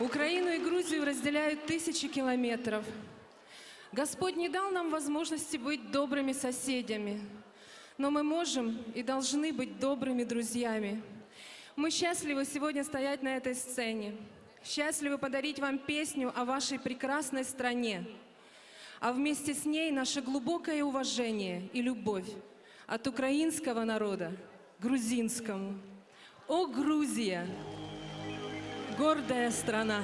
Украину и Грузию разделяют тысячи километров. Господь не дал нам возможности быть добрыми соседями, но мы можем и должны быть добрыми друзьями. Мы счастливы сегодня стоять на этой сцене, счастливы подарить вам песню о вашей прекрасной стране, а вместе с ней наше глубокое уважение и любовь от украинского народа к грузинскому. О, Грузия! Гордая страна!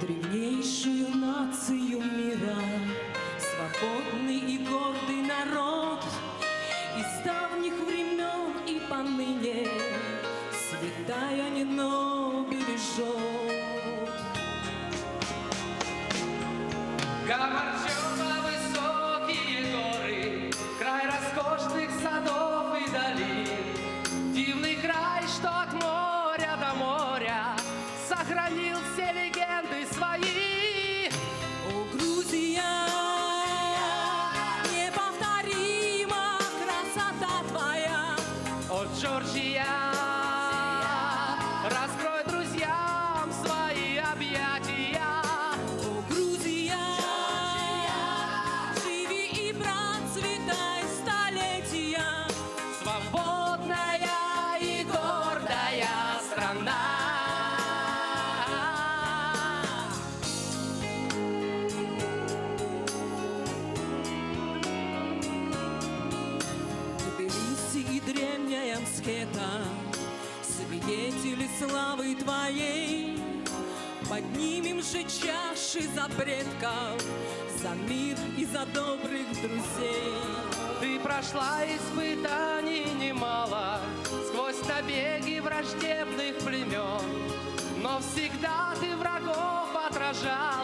Древнейшую нацию мира, свободный и гордый народ, Из давних времен и поныне святая Нино бережет. Мскета, свидетели славы твоей. Поднимем же чаши за предков, за мир и за добрых друзей. Ты прошла испытаний немало Сквозь набеги враждебных племен Но всегда ты врагов отражала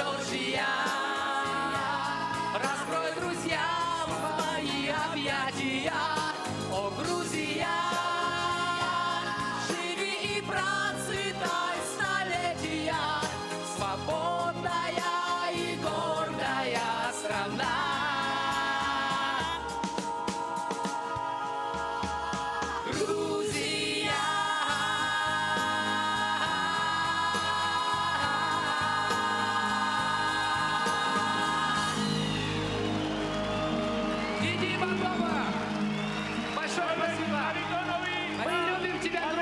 手机。Диди Баблова! Большое спасибо! Мы любим тебя, друг!